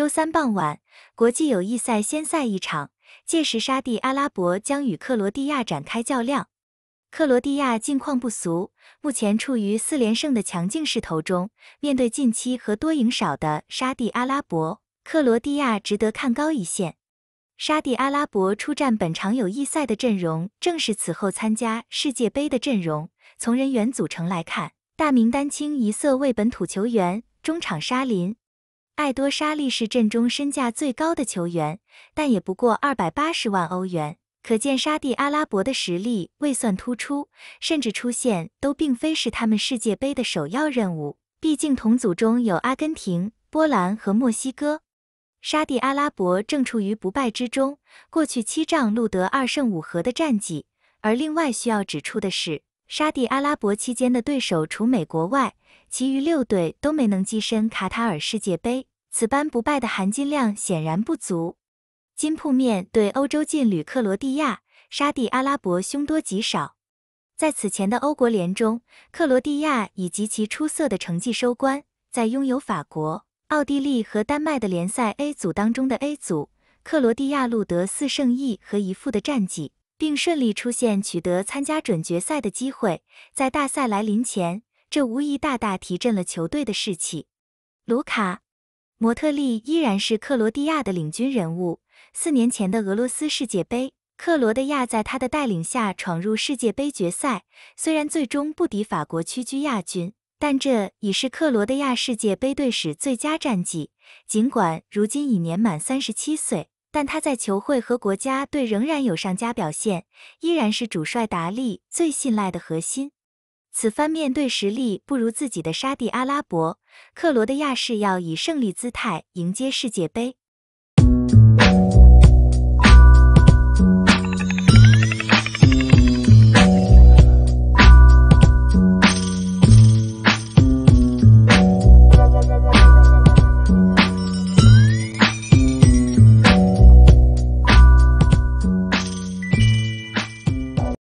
周三傍晚，国际友谊赛先赛一场，届时沙地阿拉伯将与克罗地亚展开较量。克罗地亚近况不俗，目前处于四连胜的强劲势头中。面对近期和多赢少的沙地阿拉伯，克罗地亚值得看高一线。沙地阿拉伯出战本场友谊赛的阵容，正是此后参加世界杯的阵容。从人员组成来看，大名单清一色为本土球员。中场沙林、艾多沙利是阵中身价最高的球员，但也不过二百八十万欧元，可见沙地阿拉伯的实力未算突出，甚至出现都并非是他们世界杯的首要任务。毕竟同组中有阿根廷、波兰和墨西哥。沙地阿拉伯正处于不败之中，过去七仗录得二胜五和的战绩。而另外需要指出的是，沙地阿拉伯期间的对手除美国外，其余六队都没能跻身卡塔尔世界杯，此般不败的含金量显然不足。金铺面对欧洲劲旅克罗地亚，沙地阿拉伯凶多吉少。在此前的欧国联中，克罗地亚以极其出色的成绩收官，在拥有法国。奥地利和丹麦的联赛 A 组当中的 A 组，克罗地亚录得四胜一和一负的战绩，并顺利出现，取得参加准决赛的机会。在大赛来临前，这无疑大大提振了球队的士气。卢卡·莫特利依然是克罗地亚的领军人物。四年前的俄罗斯世界杯，克罗地亚在他的带领下闯入世界杯决赛，虽然最终不敌法国，屈居亚军。但这已是克罗地亚世界杯队史最佳战绩。尽管如今已年满三十七岁，但他在球会和国家队仍然有上佳表现，依然是主帅达利最信赖的核心。此番面对实力不如自己的沙地阿拉伯，克罗地亚是要以胜利姿态迎接世界杯。